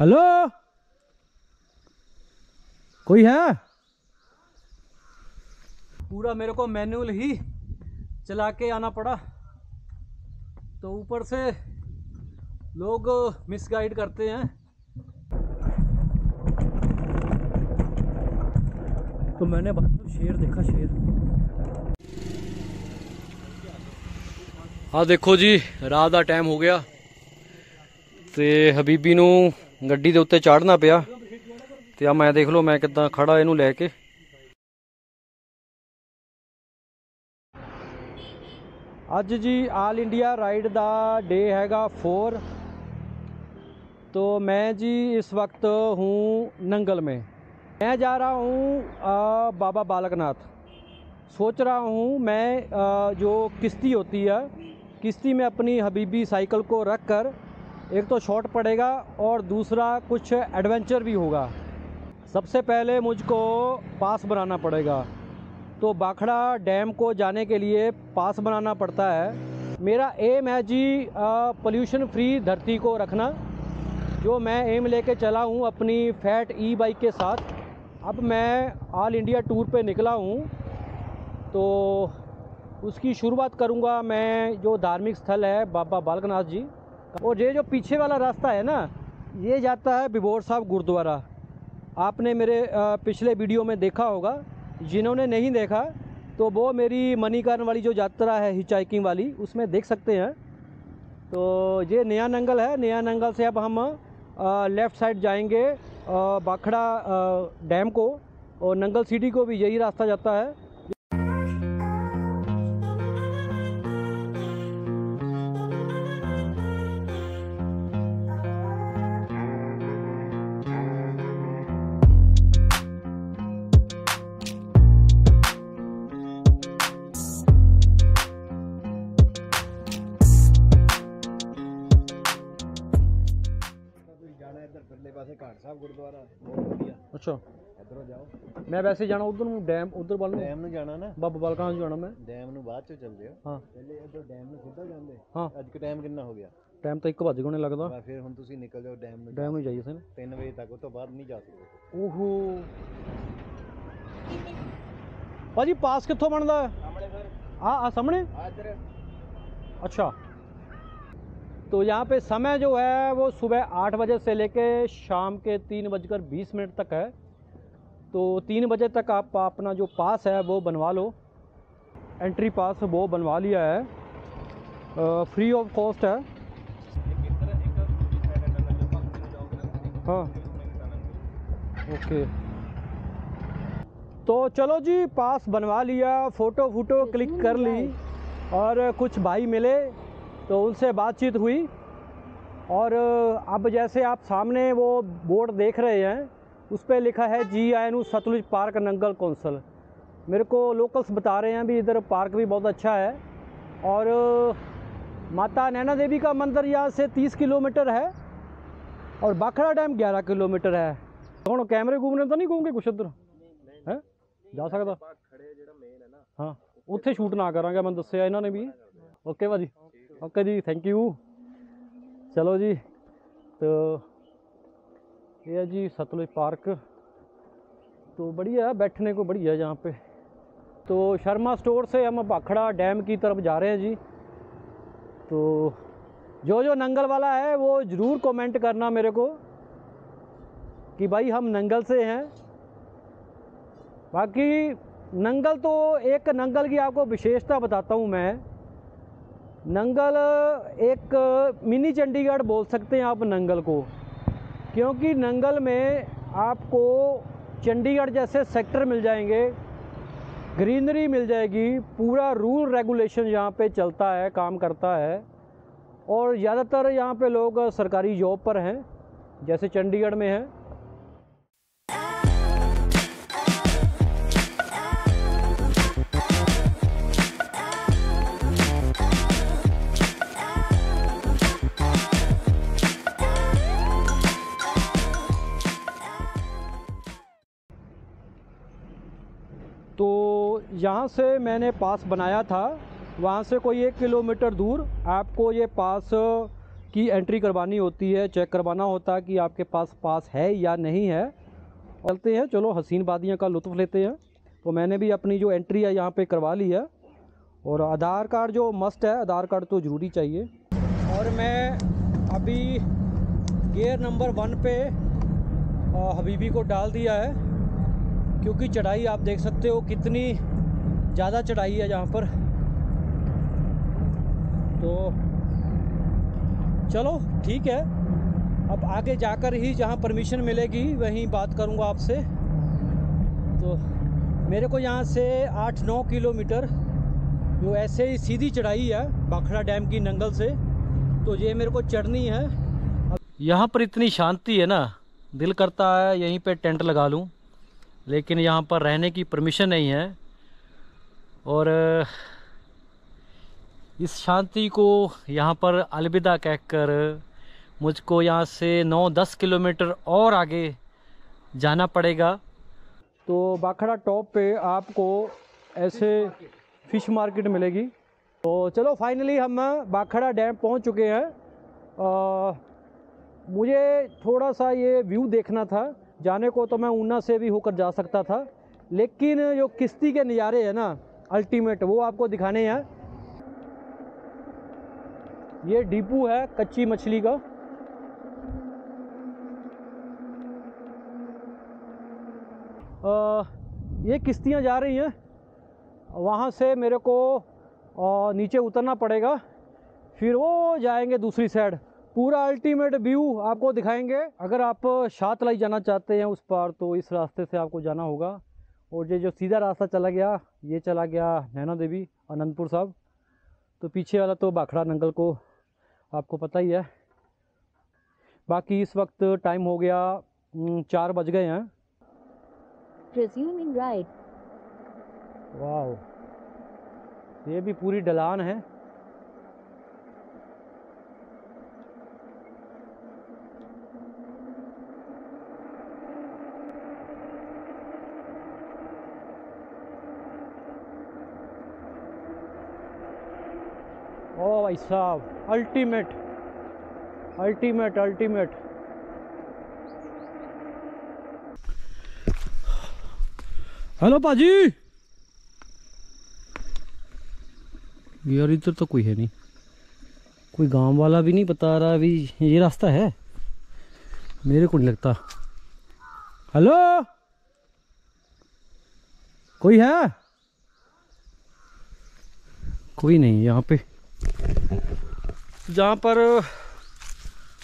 Hello कोई है पूरा मेरे को मैनुअल ही चला के आना पड़ा तो ऊपर से लोग मिसगाइड करते हैं तो मैंने भाई साहब शेर देखा शेर ਆ ਦੇਖੋ ਜੀ ਰਾਤ ਦਾ ਟਾਈਮ ਹੋ ਗਿਆ ਤੇ ਹਬੀਬੀ ਨੂੰ ਗੱਡੀ ਦੇ ਉੱਤੇ ਚਾੜਨਾ ਪਿਆ ਤੇ ਆ ਮੈਂ ਦੇਖ ਲਓ ਮੈਂ ਕਿੱਦਾਂ ਖੜਾ ਇਹਨੂੰ ਲੈ ਕੇ ਅੱਜ ਜੀ ਆਲ ਇੰਡੀਆ ਰਾਈਡ ਦਾ ਡੇ ਹੈਗਾ 4 तो मैं जी इस वक्त हूँ नंगल में मैं जा रहा हूँ अ, बाबा बालकनाथ सोच रहा हूँ मैं अ, जो किश्ती होती है किश्ती में अपनी हबीबी साइकिल को रख कर एक तो शॉर्ट पड़ेगा और दूसरा कुछ एडवेंचर भी होगा। सबसे पहले मुझको पास बनाना पड़ेगा। तो बाखड़ा डैम को जाने के लिए पास बनाना पड़ता है। मेरा एम है जी पोल्यूशन फ्री धरती को रखना। जो मैं एम लेके चला हूँ अपनी फैट ई बाइक के साथ। अब मैं ऑल इंडिया टूर पे निकला हूँ। तो उसकी शुरुआत करूँगा मैं जो धार्मिक स्थल है बाबा बालकनाथ जी। और ये जो पीछे वाला रास्ता है ना, ये जाता है बिबोर साहब गुरुद्वारा। आपने मेरे पिछले वीडियो में देखा होगा, जिन्होंने नहीं देखा तो वो मेरी मनीकरण वाली जो यात्रा है हिचाइकिंग वाली, उसमें देख सकते हैं। तो ये नया नंगल है नया नंगल से अब हम लेफ़्ट साइड जाएँगे बाखड़ा डैम को, और नंगल सिटी को भी यही रास्ता जाता है। ਪਾਸੇ ਘਾਟ ਸਾਹਿਬ ਗੁਰਦੁਆਰਾ ਬਹੁਤ ਵਧੀਆ। ਅੱਛਾ। ਇੱਧਰੋਂ ਜਾਓ। ਮੈਂ ਵੈਸੇ ਜਾਣਾ ਉਧਰ ਨੂੰ ਡੈਮ ਉਧਰ ਵੱਲ ਨੂੰ। ਡੈਮ ਨੂੰ ਜਾਣਾ ਨਾ। ਬਾਬਾ ਬਾਲਕਾਂ ਨੂੰ ਜਾਣਾ ਮੈਂ। ਡੈਮ ਨੂੰ ਬਾਅਦ ਚੋਂ ਚੱਲਦੇ ਹੋ। ਹਾਂ। ਪਹਿਲੇ ਇੱਧਰ ਡੈਮ ਨੂੰ ਸਿੱਧਾ ਜਾਂਦੇ। ਹਾਂ। ਅੱਜ ਕੋ ਟਾਈਮ ਕਿੰਨਾ ਹੋ ਗਿਆ? ਟਾਈਮ ਤਾਂ 1 ਵਜੇ ਕੋਨੇ ਲੱਗਦਾ। ਫਿਰ ਹੁਣ ਤੁਸੀਂ ਨਿਕਲ ਜਾਓ ਡੈਮ ਨੂੰ। ਡੈਮ ਨੂੰ ਜਾਈਏ ਸਨ 3 ਵਜੇ ਤੱਕ ਉਸ ਤੋਂ ਬਾਅਦ ਨਹੀਂ ਜਾ ਸਕਦੇ। ਓਹੋ। ਭਾਜੀ ਪਾਸ ਕਿੱਥੋਂ ਬਣਦਾ? ਸਾਹਮਣੇ ਫਿਰ ਆ ਆ ਸਾਹਮਣੇ? ਆ ਇੱਧਰ। ਅੱਛਾ। तो यहाँ पे समय जो है वो सुबह आठ बजे से लेके शाम के तीन बजकर बीस मिनट तक है। तो तीन बजे तक आप अपना जो पास है वो बनवा लो। एंट्री पास वो बनवा लिया है। आ, फ्री ऑफ़ कॉस्ट है। हाँ। ओके। तो चलो जी पास बनवा लिया फ़ोटो फूटो क्लिक कर ली और कुछ भाई मिले। तो उनसे बातचीत हुई और अब जैसे आप सामने वो बोर्ड देख रहे हैं उस पर लिखा है G I N Sutlej park Nangal council मेरे को लोकल्स बता रहे हैं भी इधर पार्क भी बहुत अच्छा है और माता नैना देवी का मंदिर यहाँ से 30 किलोमीटर है और बाखड़ा डैम 11 किलोमीटर है ਹੁਣ ਕੈਮਰੇ ਘੂਮਨੇ ਤਾਂ ਨਹੀਂ ਘੂਮਗੇ ਕੁਛ ਇੱਧਰ ਹੈ ਜਾ ਸਕਦਾ ਖੜੇ ਜਿਹੜਾ ਮੇਨ ਹੈ ਨਾ ਹਾਂ ਉੱਥੇ ਸ਼ੂਟ ਨਾ ਕਰਾਂਗੇ ਮੈਨੂੰ ਦੱਸਿਆ ਇਹਨਾਂ ਨੇ ਵੀ ਓਕੇ ਭਾਜੀ ओके जी थैंक यू चलो जी तो ये है जी सतलुज पार्क। तो बढ़िया है, बैठने को बढ़िया है यहाँ पे। तो शर्मा स्टोर से हम भाखड़ा डैम की तरफ़ जा रहे हैं जी। तो जो जो नंगल वाला है, वो ज़रूर कमेंट करना मेरे को कि भाई हम नंगल से हैं। बाकी नंगल तो एक नंगल की आपको विशेषता बताता हूँ मैं। नंगल, एक मिनी चंडीगढ़ बोल सकते हैं आप नंगल को। क्योंकि नंगल में आपको चंडीगढ़ जैसे सेक्टर मिल जाएँगे, ग्रीनरी मिल जाएगी, पूरा रूल रेगुलेशन यहाँ पे चलता है, काम करता है। और ज़्यादातर यहाँ पे लोग सरकारी जॉब पर हैं, जैसे चंडीगढ़ में हैं। यहाँ से मैंने पास बनाया था, वहाँ से कोई एक किलोमीटर दूर आपको ये पास की एंट्री करवानी होती है चेक करवाना होता है कि आपके पास पास है या नहीं है। चलते हैं, चलो हसीन वादियाँ का लुत्फ़ लेते हैं। तो मैंने भी अपनी जो एंट्री है यहाँ पे करवा ली है। और आधार कार्ड जो मस्ट है, आधार कार्ड तो ज़रूरी चाहिए। और मैं अभी गेयर नंबर वन पे हबीबी को डाल दिया है। क्योंकि चढ़ाई आप देख सकते हो कितनी ज़्यादा चढ़ाई है यहाँ पर। तो चलो, ठीक है। अब आगे जाकर ही जहाँ परमिशन मिलेगी, वहीं बात करूँगा आपसे। तो मेरे को यहाँ से आठ नौ किलोमीटर, जो ऐसे ही सीधी चढ़ाई है, बाखड़ा डैम की नंगल से। तो ये मेरे को चढ़नी है। यहाँ पर इतनी शांति है ना, दिल करता है, यहीं पे टेंट लगा लूँ। लेकिन यहाँ पर रहने की परमिशन नहीं है। और इस शांति को यहाँ पर अलविदा कहकर मुझको यहाँ से 9-10 किलोमीटर और आगे जाना पड़ेगा। तो बाखड़ा टॉप पे आपको ऐसे फ़िश मार्केट मिलेगी। तो चलो फाइनली हम बाखड़ा डैम पहुँच चुके हैं। आ, मुझे थोड़ा सा ये व्यू देखना था। जाने को तो मैं ऊना से भी होकर जा सकता था। लेकिन जो किश्ती के नज़ारे हैं ना अल्टीमेट वो आपको दिखाने हैं। ये डिपू है कच्ची मछली का। आ, ये किश्तियाँ जा रही हैं। वहाँ से मेरे को आ, नीचे उतरना पड़ेगा। फिर वो जाएँगे दूसरी साइड पूरा अल्टीमेट व्यू आपको दिखाएँगे। अगर आप शातलाई जाना चाहते हैं उस पार तो इस रास्ते से आपको जाना होगा। और ये जो सीधा रास्ता चला गया ये चला गया नैना देवी अनंतपुर साहब। तो पीछे वाला तो बाखड़ा नंगल को आपको पता ही है। बाकी इस वक्त टाइम हो गया चार बज गए हैं। Right. वाह ये भी पूरी डलान है। ओ भाई साहब अल्टीमेट अल्टीमेट अल्टीमेट हेलो पाजी। यार, इधर तो कोई है नहीं। कोई गाँव वाला भी नहीं बता रहा अभी, ये रास्ता है। मेरे को नहीं लगता। हेलो? कोई है? कोई नहीं, यहाँ पे। जहाँ पर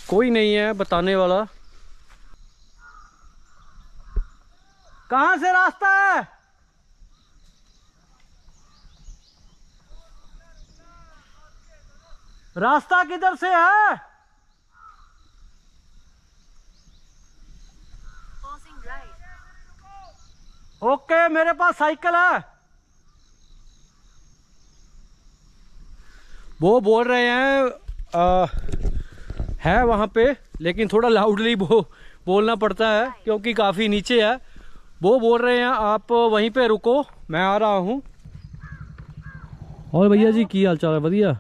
कोई नहीं है बताने वाला। कहाँ से रास्ता है? रास्ता किधर से है? ओके, मेरे पास साइकिल है। वो बोल रहे हैं आ, है वहाँ पे लेकिन थोड़ा लाउडली बो बोलना पड़ता है क्योंकि काफ़ी नीचे है। वो बोल रहे हैं आप वहीं पे रुको मैं आ रहा हूँ। और भैया जी की हाल चाल है? बढ़िया?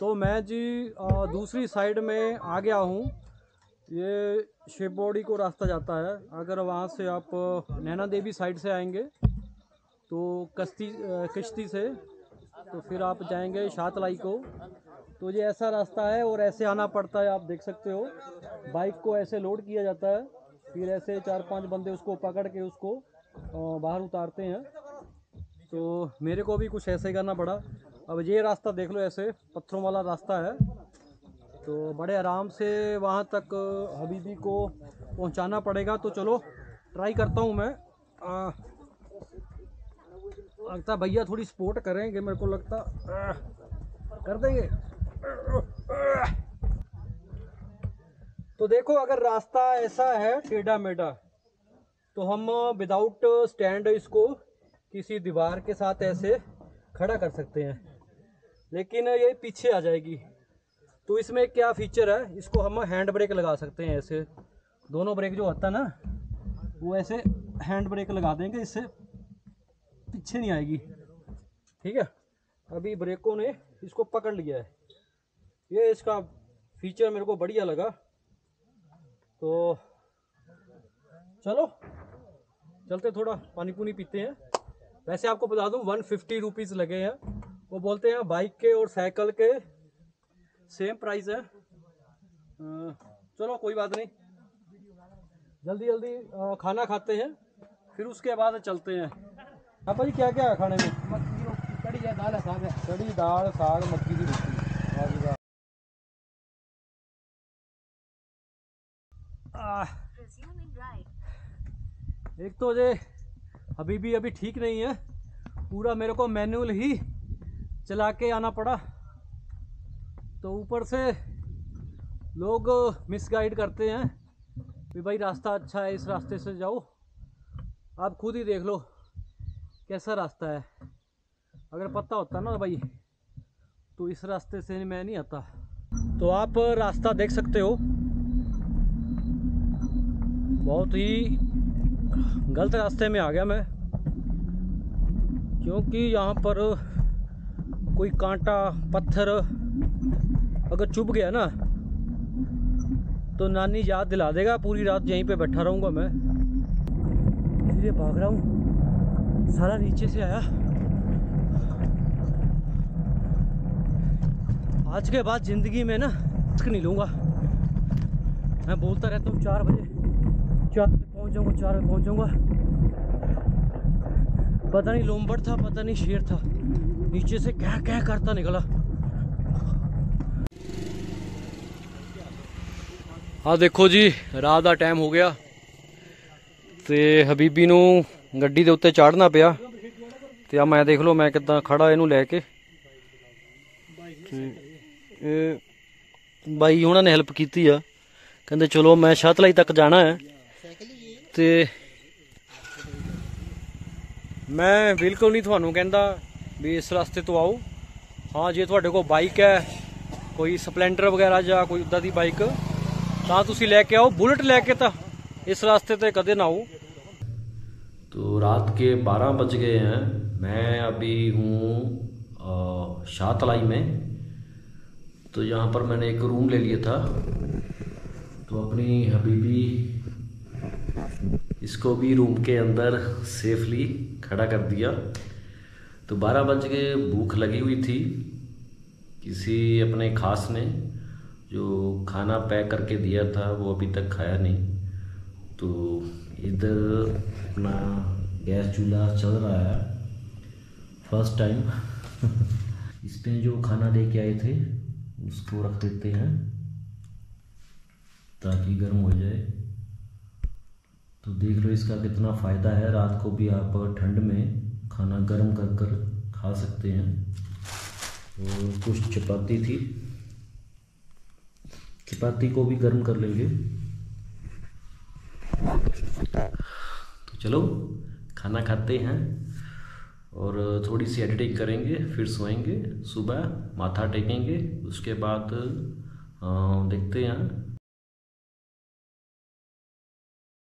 तो मैं जी आ, दूसरी साइड में आ गया हूँ। ये शिवबोड़ी को रास्ता जाता है। अगर वहाँ से आप नैना देवी साइड से आएँगे तो कश्ती किश्ती से तो फिर आप जाएँगे शातलाई को। तो ये ऐसा रास्ता है और ऐसे आना पड़ता है आप देख सकते हो। बाइक को ऐसे लोड किया जाता है फिर ऐसे चार पाँच बंदे उसको पकड़ के उसको बाहर उतारते हैं। तो मेरे को भी कुछ ऐसे ही करना पड़ा। अब ये रास्ता देख लो ऐसे पत्थरों वाला रास्ता है। तो बड़े आराम से वहाँ तक हबीबी को पहुँचाना पड़ेगा। तो चलो ट्राई करता हूँ मैं। आ, लगता भैया थोड़ी सपोर्ट करेंगे मेरे को लगता। आ, कर देंगे। तो देखो अगर रास्ता ऐसा है टेढ़ा मेढ़ा तो हम विदाउट स्टैंड इसको किसी दीवार के साथ ऐसे खड़ा कर सकते हैं। लेकिन ये पीछे आ जाएगी। तो इसमें क्या फीचर है? इसको हम हैंड ब्रेक लगा सकते हैं ऐसे। दोनों ब्रेक जो होता है ना, वो ऐसे हैंड ब्रेक लगा देंगे, इससे पीछे नहीं आएगी। ठीक है? अभी ब्रेकों ने इसको पकड़ लिया है। ये इसका फीचर मेरे को बढ़िया लगा। तो चलो, चलते थोड़ा पानी पुनी पीते हैं। वैसे आपको बता दूँ वन फिफ्टी रुपीज़ लगे हैं। वो बोलते हैं बाइक के और साइकिल के सेम प्राइस है। चलो कोई बात नहीं। जल्दी जल्दी खाना खाते हैं फिर उसके बाद चलते हैं। पापा जी क्या क्या है खाने में? कड़ी है दाल है साग है। कड़ी दाल साग मक्की की रोटी. एक तो ये अभी भी अभी ठीक नहीं है। पूरा मेरे को मैनुअल ही चला के आना पड़ा। तो ऊपर से लोग मिसगाइड करते हैं कि भाई रास्ता अच्छा है, इस रास्ते से जाओ। आप खुद ही देख लो कैसा रास्ता है। अगर पता होता ना भाई तो इस रास्ते से मैं नहीं आता। तो आप रास्ता देख सकते हो। बहुत ही गलत रास्ते में आ गया मैं, क्योंकि यहाँ पर कोई कांटा, पत्थर अगर चुभ गया ना तो नानी याद दिला देगा, पूरी रात यहीं पे बैठा रहूँगा मैं। इसलिए भाग रहा हूँ। सारा नीचे से आया। आज के बाद ज़िंदगी में ना, रिस्क नहीं लूँगा। मैं बोलता रहता हूँ, चार बजे चार बजे पहुँच जाऊँगा, चार बजे पहुँच जाऊँगा। पता नहीं लोमबड़ था, पता नहीं शेर था। नीचे से क्या क्या करता निकला ਆ ਦੇਖੋ ਜੀ ਰਾਤ ਦਾ ਟਾਈਮ ਹੋ ਗਿਆ ਤੇ ਹਬੀਬੀ ਨੂੰ ਗੱਡੀ ਦੇ ਉੱਤੇ ਚਾੜਨਾ ਪਿਆ ਤੇ ਆ ਮੈਂ ਦੇਖ ਲਓ ਮੈਂ ਕਿੱਦਾਂ ਖੜਾ ਇਹਨੂੰ ਲੈ ਕੇ ਤੇ ਇਹ ਬਾਈ ਉਹਨਾਂ ਨੇ ਹੈਲਪ ਕੀਤੀ ਆ ਕਹਿੰਦੇ ਚਲੋ ਮੈਂ ਸ਼ਾਤਲਾਈ ਤੱਕ ਜਾਣਾ ਹੈ ਤੇ ਮੈਂ ਬਿਲਕੁਲ ਨਹੀਂ ਤੁਹਾਨੂੰ ਕਹਿੰਦਾ ਵੀ ਇਸ ਰਸਤੇ ਤੋਂ ਆਓ ਹਾਂ ਜੇ ਤੁਹਾਡੇ ਕੋਲ ਬਾਈਕ ਹੈ ਕੋਈ ਸਪਲੈਂਡਰ ਵਗੈਰਾ ਜਾਂ ਕੋਈ ਉਦਾਂ ਦੀ ਬਾਈਕ ਤਾਂ ਤੁਸੀਂ ਲੈ ਕੇ ਆਓ ਬੁਲਟ ਲੈ ਕੇ ਤਾਂ ਇਸ ਰਸਤੇ ਤੇ ਕਦੇ ਨਾ ਆਓ तो रात के 12 बज गए हैं मैं अभी हूँ अ, शाहतलाई में तो यहाँ पर मैंने एक रूम ले लिया था तो अपनी हबीबी इसको भी रूम के अंदर सेफली खड़ा कर दिया तो 12 बज के भूख लगी हुई थी, किसी अपने खास ने जो खाना पैक करके दिया था, वो अभी तक खाया नहीं। तो इधर अपना गैस चूल्हा चल रहा है फ़र्स्ट टाइम इसमें जो खाना लेके आए थे, उसको रख देते हैं, ताकि गर्म हो जाए। तो देख लो इसका कितना फ़ायदा है, रात को भी आप ठंड में खाना गर्म कर कर खा सकते हैं। और कुछ चपाती थी। चपाती को भी गर्म कर लेंगे। तो चलो, खाना खाते हैं। और थोड़ी सी एडिटिंग करेंगे, फिर सोएँगे। सुबह माथा टेकेंगे, उसके बाद देखते हैं।